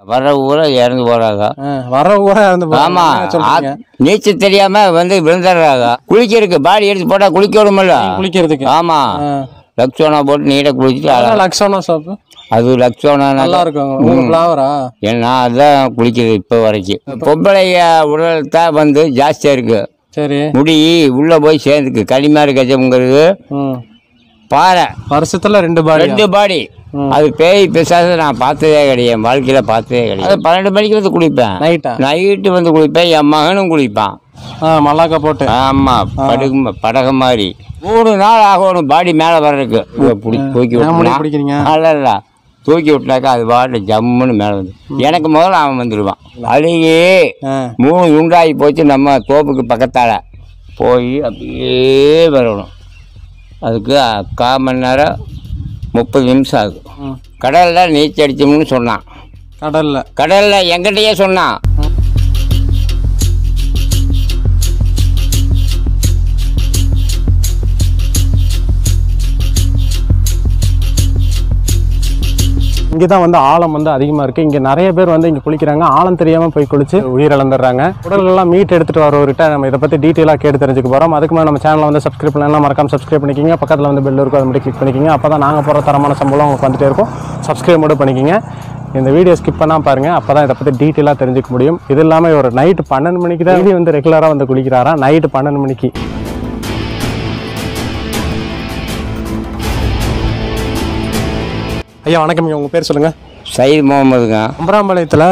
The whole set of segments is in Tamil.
வர்ற ஊரை இறந்து போறாங்க. வர ஊரா போறாங்க. ஆமா நீச்சல் தெரியாம வந்து விழுந்துடுறாங்க. குளிக்கிறதுக்கு பாடி எடுத்து போட்டா குளிக்க விடுமில்ல குளிக்கிறதுக்கு. ஆமா. லக்ஷோனா போட்டு நீட குளிச்சுட்டு லக்ஷோனா சோப்பு அது லக்ஷோனா நல்லா இருக்கும் ஏன்னா அதான் குளிக்கிறது இப்போ வரைக்கும். பொம்பளைய உடல் தான் வந்து ஜாஸ்தியா இருக்கு. சரி. முடி உள்ள போய் சேர்ந்துக்கு. களிமாறு கஜம்ங்கிறது பாறை. வருஷத்துல ரெண்டு பாடி ரெண்டு பாடி. அது பேய் பிசாசு நான் பார்த்ததே கிடையாது. என் வாழ்க்கையில பார்த்ததே கிடையாது. பன்னெண்டு மணிக்கு வந்து குளிப்பேன். நைட்டா? நைட்டு வந்து குளிப்பேன். என் மகனும் குளிப்பான். மல்லாக்கா போட்டு. ஆமா படுகு படகு மாதிரி. மூணு நாள் ஆகணும் பாடி மேலே வர்றதுக்கு. தூக்கி விட்டுனா? அல்ல இல்ல தூக்கி விட்டாக்கா அது பாட்டு ஜம்முன்னு மேலே வந்து. எனக்கு முதல்ல அவன் வந்துடுவான் அழுகி மூணு உண்டாகி போச்சு நம்ம தோப்புக்கு பக்கத்தால். போய் அப்படியே வரணும். அதுக்கு கால் மணி நேரம் முப்பது நிமிஷம் ஆகும். கடலில் நீச்சல் அடிச்சோம்னு சொன்னான். கடல்ல. கடலில் எங்கிட்டயே சொன்னான். இங்கே தான் வந்து ஆழம் வந்து அதிகமாக இருக்குது இங்கே நிறைய பேர் வந்து இங்கே குளிக்கிறாங்க. ஆழம் தெரியாமல் போய் குளிச்சு உயிரிழந்துடுறாங்க. உடலெல்லாம் மீட் எடுத்துகிட்டு வரவர்கிட்ட நம்ம இதை பற்றி டீட்டெயிலாக கேட்டு தெரிஞ்சுக்க போகிறோம் அதுக்கு மேலே நம்ம சேனலை வந்து சப்ஸ்கிரைப் பண்ணலாம் மறக்காம சப்ஸ்கிரைப் பண்ணிக்கிங்க. பக்கத்தில் வந்து பெல் இருக்கும். அதை மட்டும் கிளிக் பண்ணிக்கிங்க. அப்போ தான் நாங்கள் போகிற தரமான சம்பளம் உங்களுக்கு வந்துட்டே இருக்கும். சப்ஸ்கிரைப் மட்டும் பண்ணிக்கிங்க. இந்த வீடியோ ஸ்கிப் பண்ணால் பாருங்கள் அப்போ தான் இதை பற்றி டீட்டெயிலாக தெரிஞ்சுக்க முடியும். இது இல்லாமல் ஒரு நைட்டு பன்னெண்டு மணிக்கு தான் வந்து ரெகுலராக வந்து குளிக்கிறாரா? நைட்டு பன்னெண்டு மணிக்கு. ஐயா வணக்கம் ஐயா உங்கள் பேர் சொல்லுங்கள் சயீத் முகமதுங்க. அம்பராம்பாளையத்தில்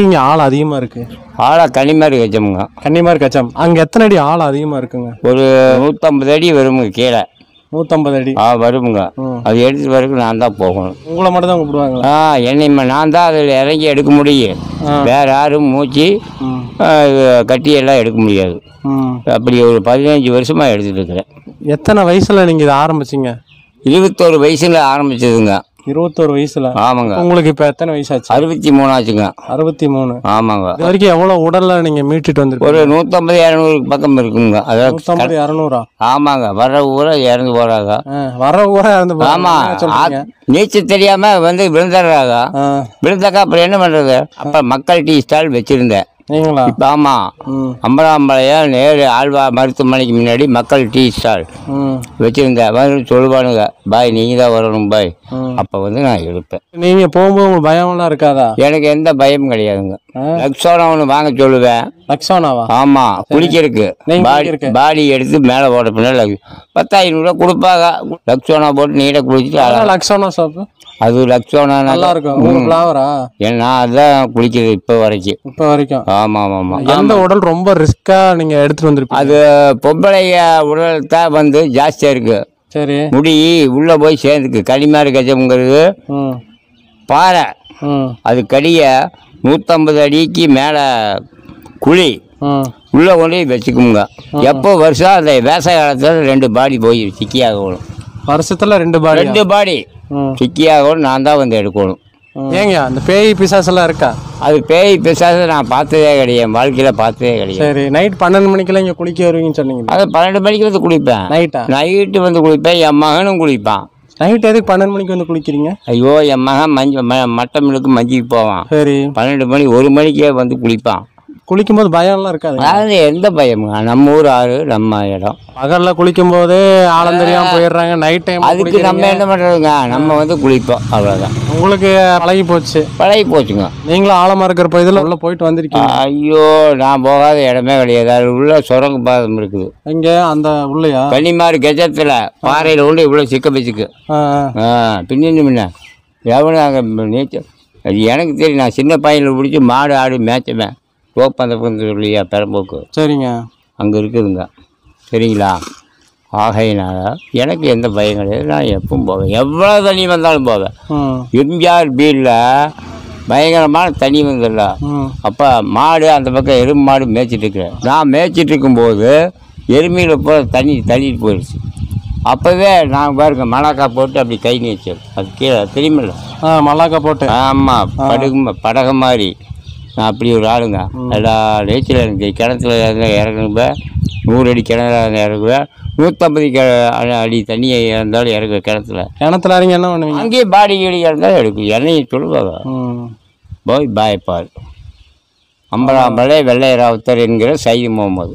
இங்கே ஆள் அதிகமாக இருக்குது ஆளா கனிமாரி வச்சோமுங்க கன்னிமார் கச்சம். அங்கே எத்தனை அடி ஆள் அதிகமாக இருக்குங்க? ஒரு நூற்றம்பது அடி வருமுங்க கீழே. நூற்றம்பது அடி. ஆ வருமுங்க. அது எடுத்து வரைக்கும் நான் தான் போகணும். உங்களை மட்டும் தான் கூப்பிடுவாங்களா? ஆ என்னை ம- நான் தான் அதில் இறங்கி எடுக்க முடியும். வேற யாரும் மூச்சு ம். ஆ, இது கட்டி எல்லாம் எடுக்க முடியாது. அப்படி ஒரு பதினஞ்சு வருஷமாக எடுத்துட்டு இருக்கிறேன். எத்தனை வயசில் நீங்கள் இதை ஆரம்பிச்சிங்க? இருபத்தோரு வயசுல ஆரம்பிச்சதுங்க. இருபத்தோரு வயசில். ஆமாங்க. உங்களுக்கு இப்போ எத்தனை வயசாச்சு? அறுபத்தி மூணாச்சுங்க அறுபத்தி மூணு ஆமாங்க. இது வரைக்கும் எவ்வளோ உடலில் நீங்கள் மீட்டுட்டு வந்திருக்கீங்க? ஒரு நூற்றம்பது இரநூறுக்கு பக்கம் இருக்குங்க. அதாவது இரநூறா? ஆமாங்க. வர்ற ஊரை இறந்து போகிறாங்க ஆ வர ஊரா போறாங்க. ஆமா. நீச்சல் தெரியாம வந்து விழுந்துடுறாங்க. விழுந்தாக்கா அப்புறம் என்ன பண்றது? அப்ப மக்கள் டீ ஸ்டால் வச்சிருந்தேன். நீங்களா? இப்ப ஆமா. ம். அம்பலாம்பாளையம் நேரு ஆழ்வா மருத்துவமனைக்கு முன்னாடி மக்கள் டீ ஸ்டால் ம். வச்சிருந்தேன் வந்து சொல்லுவானுங்க பாய் நீங்க தான் வரணும் பாய். அப்ப வந்து நான் எடுப்பேன். நீங்கள் போகும்போது உங்களுக்கு பயமெல்லாம் இருக்காதா? எனக்கு எந்த பயமும் கிடையாதுங்க. லக்ஸோனா ஒன்று வாங்க சொல்லுவேன் லக்ஷானாவா? ஆமா குளிக்கிறதுக்கு. பாடி? பாடி எடுத்து மேலே போட பின்னாடி பத்து ஐநூறுரூவா கொடுப்பாங்க லக்ஸோனா போட்டு நீட குளிச்சுட்டு லக்ஷானா சோப்பு அது லக்ஸோனா நல்லா இருக்கும் ஃப்ளவரா ஏன்னா அதான் குளிக்கிறது இப்போ வரைக்கும். இப்போ வரைக்கும். ஆமா ஆமா ஆமா. எந்த உடல் ரொம்ப ரிஸ்கா நீங்க எடுத்துட்டு வந்திருப்பீங்க? அது பொம்பளைய உடல் தான் வந்து ஜாஸ்தியா இருக்கு. சரி. முடி உள்ள போய் சேர்ந்துக்கு. களிமாறு கஜம்ங்கிறது பாறை. அது கடிய நூற்றம்பது அடிக்கு மேலே குழி. உள்ளே கொண்டு வச்சுக்குங்க. எப்போ வருஷம் அந்த விவசாய காலத்தில் ரெண்டு பாடி போய் சிக்கியாகணும். வருஷத்துல ரெண்டு பாடி ரெண்டு பாடி ம் சிக்கியாகணும் நான் தான் வந்து எடுக்கணும். ஏங்க அந்த பேய் பிசாசெல்லாம் இருக்கா? அது பேய் பிசாசு நான் பார்த்ததே கிடையாது என் வாழ்க்கையில் பார்த்ததே கிடையாது. சரி நைட் பன்னெண்டு மணிக்கெல்லாம் இங்க குளிக்க வருவீங்கன்னு சொன்னீங்க. அது பன்னெண்டு மணிக்கு வந்து குளிப்பேன். நைட்டா நைட்டு வந்து குளிப்பேன் என் மகனும் குளிப்பான். நைட் எதுக்கு பன்னெண்டு மணிக்கு வந்து குளிக்கிறீங்க? ஐயோ என் மகன் மஞ்ச ம மட்டமிழுக்கு மஞ்சிக்கு போவான். சரி. பன்னெண்டு மணி ஒரு மணிக்கே வந்து குளிப்பான். குளிக்கும்போது பயம்லாம் இருக்காது அதாவது எந்த பயமுங்க? நம்ம ஊர் ஆறு நம்ம இடம். பகல்ல குளிக்கும் போதே ஆழம் தெரியாம போயிடுறாங்க நைட் டைம் அதுக்கு நம்ம என்ன பண்ணுறதுங்க நம்ம வந்து குளிப்போம் அவ்வளோதான் உங்களுக்கு பழகி போச்சு. பழகி போச்சுங்க. நீங்களும் ஆழமா இருக்கிற இதுல உள்ள போயிட்டு வந்திருக்கீங்க. ஐயோ நான் போகாத இடமே கிடையாது. அது உள்ள சுரங்க பாதம் இருக்குது. இங்க அந்த உள்ளயா? கன்னிமாரி கஜத்தில் பாறையில் உண்டு இவ்வளோ சிக்க வச்சுக்கு ஆ, ஆ. ஆ பின்ன முன்ன அங்கே நீச்சல்? அது எனக்கு தெரியும். நான் சின்ன பையனில் பிடிச்சி மாடு ஆடு மேய்ச்சவேன். இல்லையா பெரம்போக்கு? சரிங்க. அங்கே இருக்குதுங்க. சரிங்களா? ஆகையினால எனக்கு எந்த பயம் கிடையாது. நான் எப்பவும் போவேன். எவ்வளோ தண்ணி வந்தாலும் போவேன். எம்ஜிஆர் பீரில் பயங்கரமான தண்ணி வந்துடல அப்போ மாடு அந்த பக்கம் எருமை மாடு மேய்ச்சிட்டு இருக்கிறேன். நான் மேய்ச்சிட்டு இருக்கும்போது எருமையில் போகிற தண்ணி தள்ளிட்டு போயிடுச்சு. அப்போவே நான் பாருங்க மலாக்கா போட்டு அப்படி கை நீச்சல். அது கீழே தெரியுமில்ல? ஆ மல்லாக்கா போட்டு. ஆமாம் படகு படகு மாதிரி. நான் அப்படி ஒரு ஆளுங்க. எல்லா நீச்சல் எனக்கு கிணத்துல இறங்க இறங்குவேன் நூறு அடி இருந்து இறங்குவேன் நூற்றம்பது கி அடி தண்ணியை இறந்தாலும் இறங்குவேன் கிணத்துல. கிணத்துல இறங்கி என்ன பண்ணுவீங்க? அங்கேயே பாடி கீடி இறந்தாலும் எடுக்கும். என்னையும் சொல்லுவாங்க. போய் பாய்ப்பார். அம்பலாம்பளை வெள்ளை ராவுத்தர் என்கிற சைது முகமது.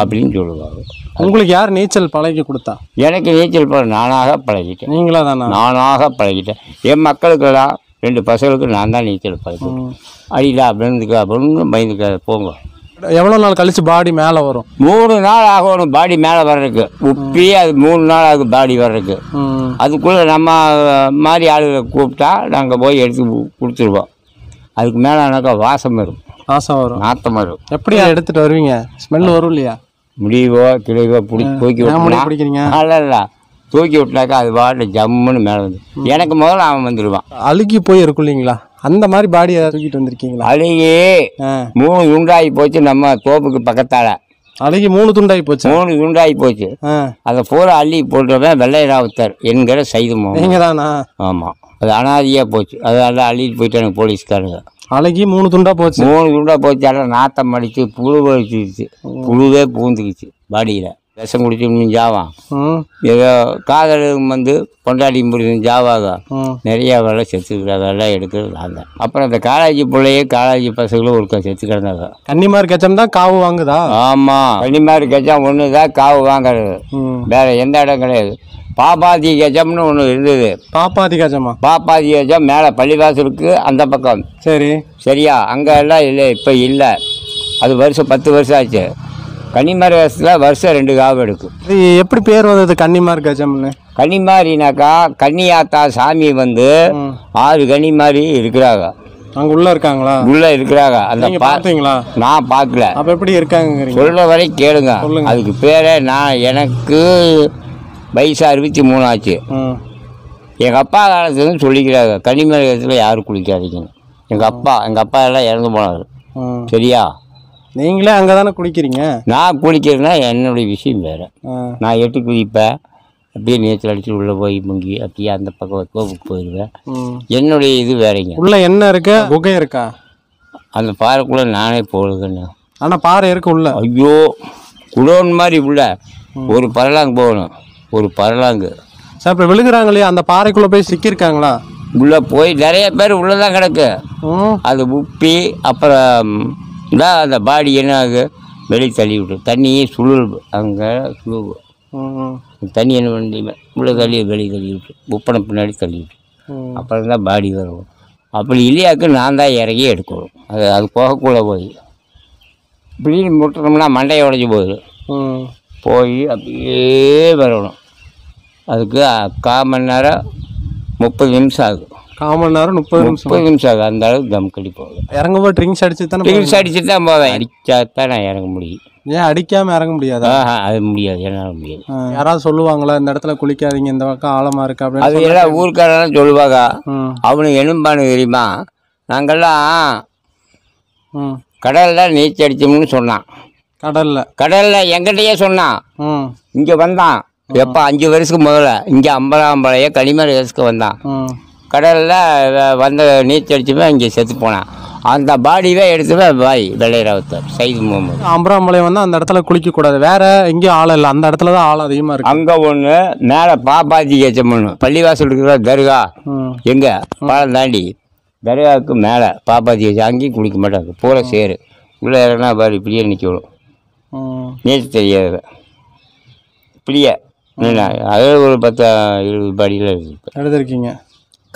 அப்படின்னு சொல்லுவாங்க. உங்களுக்கு யார் நீச்சல் பழகி கொடுத்தா? எனக்கு நீச்சல் பழ நானாக பழகிட்டேன். நீங்களா தானா நானாக பழகிட்டேன். என் மக்களுக்கெல்லாம் ரெண்டு பசங்களுக்கு நான் தான் நீச்சல் பழகிட்டேன் ம். அடிடா விழுந்துக்கா அப்படின்னு பயந்துக்க போங்க. எவ்வளோ நாள் கழிச்சு பாடி மேலே வரும்? மூணு நாள் ஆகணும் பாடி மேலே வர்றதுக்கு. உப்பி அது மூணு நாள் ஆகும் பாடி வர்றதுக்கு. அதுக்குள்ளே நம்ம மாதிரி ஆளுகளை கூப்பிட்டா நாங்கள் போய் எடுத்து கொடுத்துருவோம். அதுக்கு மேலே ஆனாக்கா வாசம் வரும். மாசம் வரும். நாத்தம் வரும். எப்படி எடுத்துட்டு வருவீங்க? ஸ்மெல் வரும் இல்லையா? முடிவோ கிளைவோ பிடிச்சி விட்டுனா பிடிக்கிறீங்க? அல்ல இல்லை. தூக்கி விட்டாக்கா அது பாட்டில் ஜம்முன்னு மேலே வந்து எனக்கு முதல்ல அவன் வந்துடுவான் அழுகி போய் இருக்கும் இல்லைங்களா அந்த மாதிரி பாடி தூக்கிட்டு வந்திருக்கீங்களா? அழுகி மூணு துண்டாகி போச்சு நம்ம தோப்புக்கு பக்கத்தால். அழுகி மூணு துண்டாகி போச்சு? மூணு துண்டாகி போச்சு. அதை பூரா அள்ளி போட்டுறவன் வெள்ளை ராவுத்தர் என்கிற சைது மோகன் நீங்க தானா ஆமாம் அது அனாதியாக போச்சு. அதெல்லாம் அள்ளிட்டு போயிட்டானுங்க போலீஸ்காரங்க. அழுகி மூணு துண்டா போச்சு? மூணு துண்டா போச்சாலும் நாத்தம் அடிச்சு புழு வச்சுச்சு புழுவே பூந்துக்குச்சு பாடியில் விஷம் குடிச்சு ஜாவான் ஏதோ காதல் வந்து பொண்டாடி முடியும் ஜாவாக நிறையா வேலை செத்துக்கிற வேலை எடுக்கிறது தான். அப்புறம் இந்த காலேஜ் பிள்ளையே காலேஜ் பசங்களும் ஒருக்கா செத்து கிடந்தாங்க கன்னிமார் கச்சம் தான் காவு வாங்குதா? ஆமாம் கன்னிமாரி கச்சம் ஒன்று தான் காவு வாங்குறது. வேற எந்த இடம் கிடையாது. பாப்பாத்தி கச்சம்னு ஒன்று இருந்தது. பாப்பாதி கச்சமா? பாப்பாத்தி கச்சம் மேலே பள்ளிவாசலுக்கு அந்த பக்கம். சரி. சரியா? அங்கே எல்லாம் இல்லை இப்போ இல்லை. அது வருஷம் பத்து வருஷம் ஆச்சு. கன்னிமாரி வருஷத்தில் வருஷம் ரெண்டு காவு எடுக்கும். இது எப்படி பேர் வந்தது கன்னிமார் கஜம்னு கன்னிமாரினாக்கா கன்னியாத்தா சாமி வந்து. ஆறு கன்னிமாரி இருக்கிறாங்க. அங்க உள்ள இருக்காங்களா? உள்ளே இருக்கிறாங்க. அந்த நீங்க பா பாத்தீங்களா? நான் பார்க்கல அப்ப எப்படி இருக்காங்கங்கிறீங்க? சொல்கிற வரை கேளுங்க. அதுக்கு பேரே நான் எனக்கு வயசு அறுபத்தி மூணு ஆச்சு. எங்கள் அப்பா காலத்துலேருந்து சொல்லிக்கிறாங்க. கன்னிமரகத்தில் யாரும் குளிக்காதீங்கன்னு. எங்கள் அப்பா எங்கள் அப்பா எல்லாம் இறந்து போனார். சரியா? நீங்களே அங்கே தானே குடிக்கிறீங்க நான் குளிக்கிறதுனா என்னுடைய விஷயம் வேறு. நான் எட்டு குதிப்பேன் அப்படியே நீச்சல் அடிச்சு உள்ளே போய் முங்கி அப்படியே அந்த பக்கம் கோப்புக்கு போயிடுவேன் என்னுடைய இது வேறங்க. உள்ள என்ன இருக்கு? குகை இருக்கா? அந்த பாறைக்குள்ளே நானே போடுதுன்னு ஆனா பாறை இருக்கு உள்ள. ஐயோ குடோன் மாதிரி உள்ள. ஒரு பரலாங்கு போகணும். ஒரு பரலாங்கு. சார் இப்போ விழுகுறாங்க இல்லையா? அந்த பாறைக்குள்ள போய் சிக்கியிருக்காங்களா? உள்ளே போய் நிறைய பேர் உள்ளே தான் கிடக்கு அது உப்பி அப்புறம் தான் அந்த பாடி என்ன ஆகு வெளியே தள்ளி விட்டு தண்ணியே சுழல் அங்கே சுழுவு. தண்ணி என்ன பண்ணி உள்ள தள்ளி வெளியே தள்ளி விட்டு. உப்பனை பின்னாடி தள்ளி விட்டு. அப்புறம் தான் பாடி வரும். அப்படி இல்லையாக்கு நான் தான் இறங்கி எடுக்கணும். அது அது போகக்குள்ளே போய். இப்படின்னு முட்டுறோம்னா மண்டையை உடஞ்சி போயிடும் போய் அப்படியே வரணும். அதுக்கு கால் மணி நேரம் முப்பது நிமிஷம் ஆகும். கால் மணி நேரம் முப்பது நிமிஷம். முப்பது நிமிஷம் ஆகும் அந்த அளவுக்கு தம் கடி போகும் இறங்கும்போது ட்ரிங்க்ஸ் அடிச்சு தானே ட்ரிங்க்ஸ் அடிச்சுட்டு தான் போவேன். அடித்தா தான் நான் இறங்க முடியும். ஏன் அடிக்காம இறங்க முடியாதா? ஆஹா அது முடியாது. என்னால் முடியாது. யாராவது சொல்லுவாங்களா இந்த இடத்துல குளிக்காதீங்க இந்த பக்கம் ஆழமா இருக்கு அப்படின்னு அது எல்லாம் ஊர்க்காரெல்லாம் சொல்லுவாங்க. ம் அவனுக்கு எலும்பானு தெரியுமா? நாங்கள்லாம் ம் கடலில் நீச்சல் அடிச்சோம்னு சொன்னான். கடல்ல. கடலில் எங்கிட்டயே சொன்னான். ம் இங்கே வந்தான். எப்போ? அஞ்சு வருஷத்துக்கு முதல்ல. இங்கே அம்பலாம்பழைய கனிமர வயசுக்கு வந்தான். ம் கடலில் வந்த நீச்சல் அடிச்சுமே இங்கே செத்து போனான். அந்த பாடியவே எடுத்துவேன் பாய் வெள்ளையராவத்தர் சைது முகமது. அம்பராமலை வந்து அந்த இடத்துல குளிக்க கூடாது வேற எங்கேயும் ஆழம் இல்லை. அந்த இடத்துல தான் ஆழம் அதிகமா இருக்கு. அங்கே ஒன்று மேலே பாப்பாத்தி கேச்சம் ஒன்று பள்ளிவாசல் இருக்கிற தர்கா. எங்கே? பாலம் தாண்டி. தர்காவுக்கு மேலே பாப்பாத்தி கேச்சம். அங்கேயும் குளிக்க மாட்டாங்க. பூரா சேரு. உள்ளே இறங்கினா பாரு இப்படியே நிற்கணும் நீச்சல் தெரியாது. இப்படியே. அது ஒரு பத்து இருபது பாடியில் எடுத்திருக்கீங்க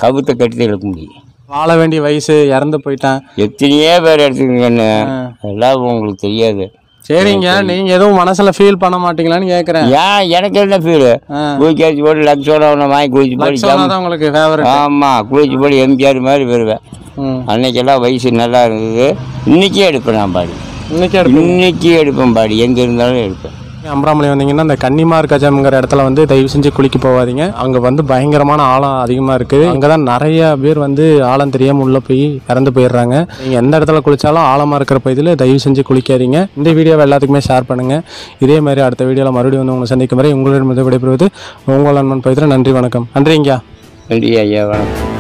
கவுத்தை கட்டி இழுக்க முடியும். வாழ வேண்டிய வயசு இறந்து போயிட்டேன். எத்தனையோ பேர் எடுத்துக்கங்கன்னு ஆ. அதெல்லாம் உங்களுக்கு தெரியாது. சரிங்க நீங்க எதுவும் மனசுல ஃபீல் பண்ண மாட்டீங்களான்னு கேக்குறேன். ஏன்? எனக்கு என்ன ஃபீல். குளிக்காச்சு போட்டு லக்ஸோட ஒன்று வாங்கி குளிச்சு போட்டு உங்களுக்கு ஃபேவரட் ஆமாம் குளிச்சு போட்டு எம்ஜிஆர் மாதிரி வருவேன். அன்னைக்கெல்லாம் வயசு நல்லா இருந்தது. இன்றைக்கே எடுப்பேன் நான் பாடி. இன்னைக்கு இன்னைக்கு எடுப்பேன் பாடி. எங்கே இருந்தாலும் எடுப்பேன். அம்பராமலை வந்தீங்கன்னா இந்த கன்னிமார் கஜம்ங்கிற இடத்துல வந்து தயவு செஞ்சு குளிக்க போகாதீங்க. அங்கே வந்து பயங்கரமான ஆழம் அதிகமாக இருக்குது அங்கே தான் நிறைய பேர் வந்து ஆழம் தெரியாமல் உள்ளே போய் இறந்து போயிடுறாங்க. நீங்கள் எந்த இடத்துல குளிச்சாலும் ஆழமாக இருக்கிற பகுதியில் தயவு செஞ்சு குளிக்காதீங்க. இந்த வீடியோவை எல்லாத்துக்குமே ஷேர் பண்ணுங்கள் இதே மாதிரி அடுத்த வீடியோவில் மறுபடியும் வந்து உங்களை சந்திக்கும் வரை உங்களிடம் விடைபெறுவது உங்கள் நண்பன் பகுதியில் நன்றி வணக்கம். நன்றிங்கய்யா. நன்றி ஐயா வணக்கம்.